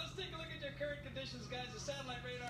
let's take a look at your current conditions, guys. The satellite radar